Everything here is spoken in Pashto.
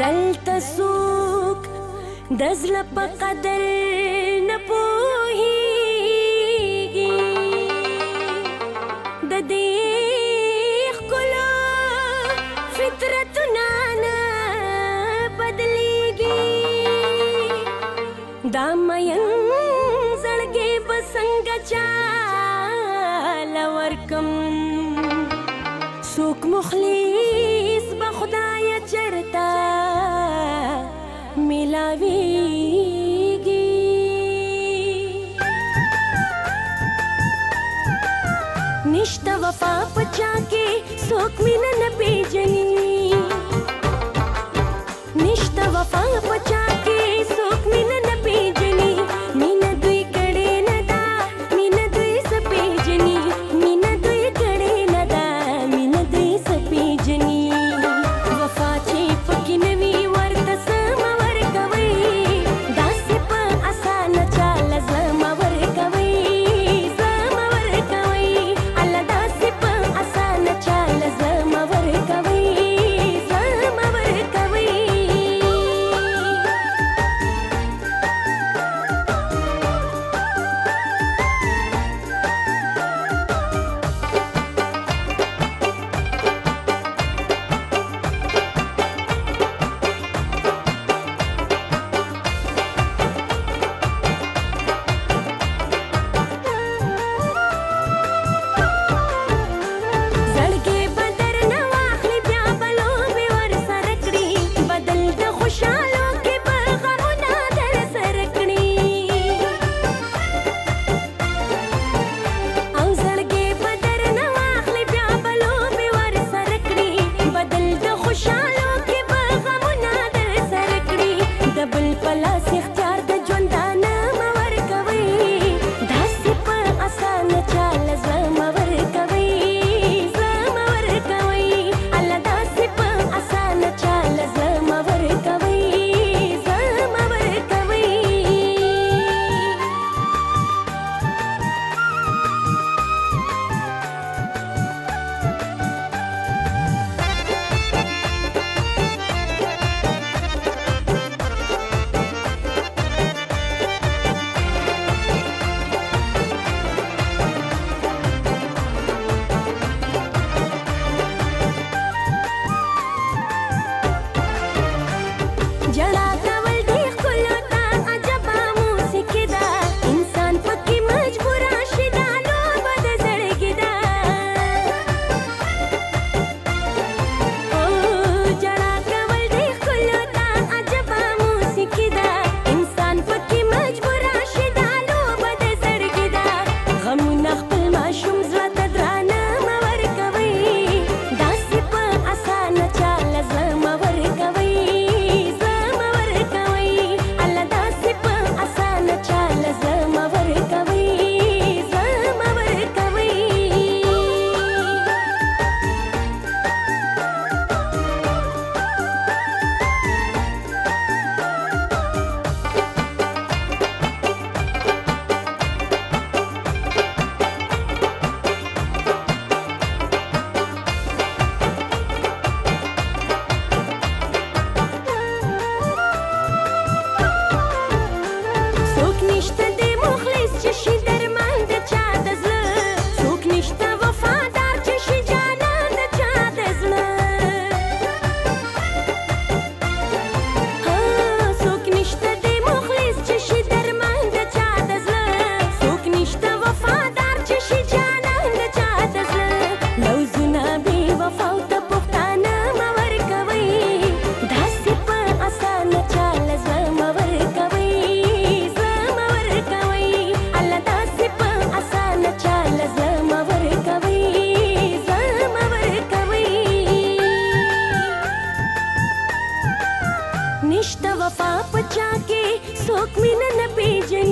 دلته څوک د زړه په قدر نه پوهیږي د دې ښکلا فطرتونه نه بدلیږي دا مین زړګی به څنګه چاله ورکم څوک مخلص به خدایه چرته लावेगी निष्ठ वफा पचा के सोख में न على سيختي बचा के सोख में न बीजनी